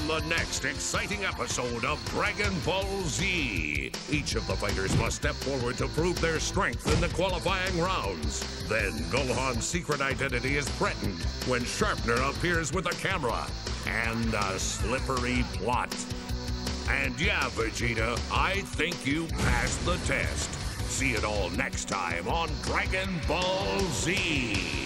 on the next exciting episode of Dragon Ball Z. Each of the fighters must step forward to prove their strength in the qualifying rounds. Then Gohan's secret identity is threatened when Sharpner appears with a camera and a slippery plot. And yeah, Vegeta, I think you passed the test. See it all next time on Dragon Ball Z.